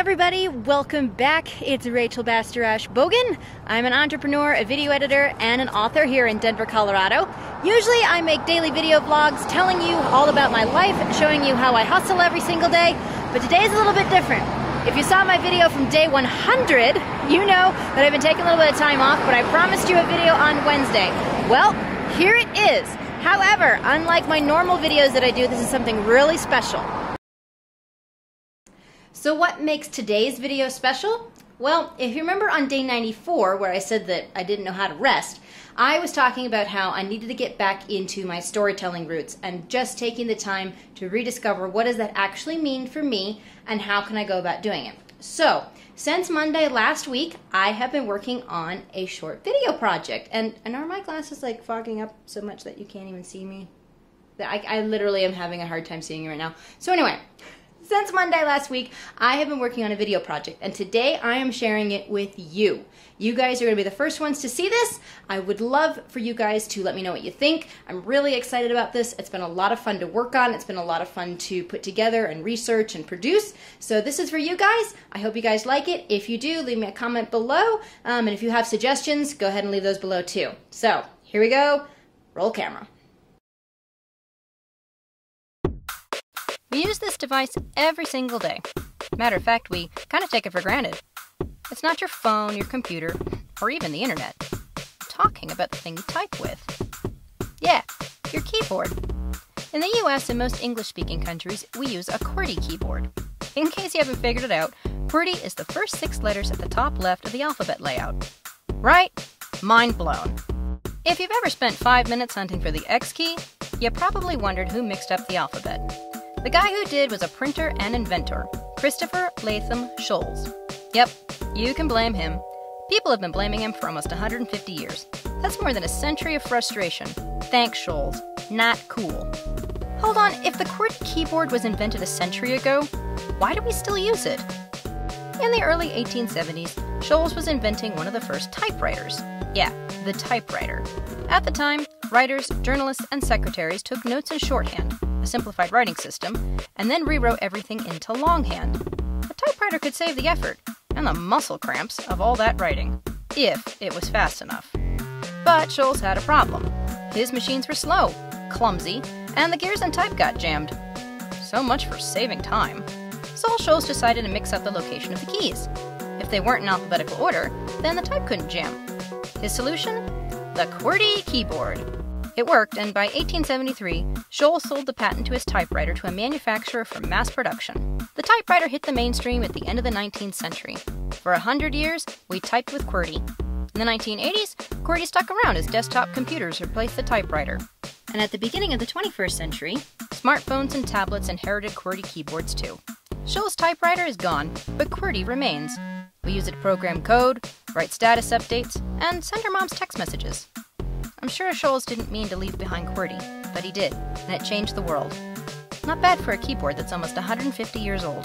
everybody, welcome back. It's Rachel Bastarache Bogan. I'm an entrepreneur, a video editor, and an author here in Denver, Colorado. Usually I make daily video vlogs telling you all about my life, showing you how I hustle every single day, but today's a little bit different. If you saw my video from day 100, you know that I've been taking a little bit of time off, but I promised you a video on Wednesday. Well, here it is. However, unlike my normal videos that I do, this is something really special. So what makes today's video special? Well, if you remember on day 94 where I said that I didn't know how to rest, I was talking about how I needed to get back into my storytelling roots and just taking the time to rediscover what does that actually mean for me and how can I go about doing it. So, since Monday last week, I have been working on a short video project. And, and are my glasses like fogging up so much that you can't even see me? I, I literally am having a hard time seeing you right now. So anyway, since Monday last week, I have been working on a video project, and today I am sharing it with you. You guys are going to be the first ones to see this. I would love for you guys to let me know what you think. I'm really excited about this. It's been a lot of fun to work on. It's been a lot of fun to put together and research and produce. So this is for you guys. I hope you guys like it. If you do, leave me a comment below. Um, and if you have suggestions, go ahead and leave those below too. So here we go. Roll camera. We use this device every single day. Matter of fact, we kind of take it for granted. It's not your phone, your computer, or even the internet. I'm talking about the thing you type with. Yeah, your keyboard. In the US and most English speaking countries, we use a QWERTY keyboard. In case you haven't figured it out, QWERTY is the first six letters at the top left of the alphabet layout. Right? Mind blown. If you've ever spent five minutes hunting for the X key, you probably wondered who mixed up the alphabet. The guy who did was a printer and inventor, Christopher Latham Sholes. Yep, you can blame him. People have been blaming him for almost 150 years. That's more than a century of frustration. Thanks, Sholes. Not cool. Hold on, if the QWERTY keyboard was invented a century ago, why do we still use it? In the early 1870s, Sholes was inventing one of the first typewriters. Yeah, the typewriter. At the time, writers, journalists, and secretaries took notes in shorthand, simplified writing system, and then rewrote everything into longhand. A typewriter could save the effort and the muscle cramps of all that writing, if it was fast enough. But Sholes had a problem. His machines were slow, clumsy, and the gears and type got jammed. So much for saving time. So Sholes decided to mix up the location of the keys. If they weren't in alphabetical order, then the type couldn't jam. His solution? The QWERTY keyboard. It worked, and by 1873, Sholes sold the patent to his typewriter to a manufacturer for mass production. The typewriter hit the mainstream at the end of the 19th century. For a hundred years, we typed with QWERTY. In the 1980s, QWERTY stuck around as desktop computers replaced the typewriter. And at the beginning of the 21st century, smartphones and tablets inherited QWERTY keyboards too. Sholes' typewriter is gone, but QWERTY remains. We use it to program code, write status updates, and send our moms text messages. I'm sure Sholes didn't mean to leave behind QWERTY, but he did, and it changed the world. Not bad for a keyboard that's almost 150 years old.